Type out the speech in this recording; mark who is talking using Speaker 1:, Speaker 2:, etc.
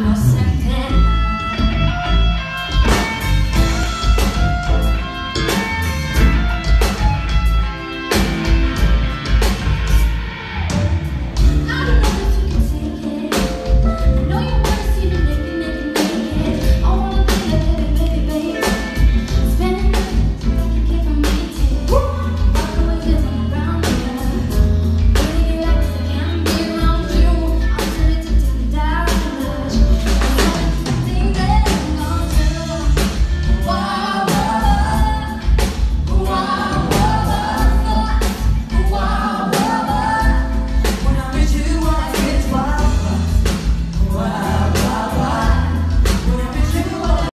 Speaker 1: los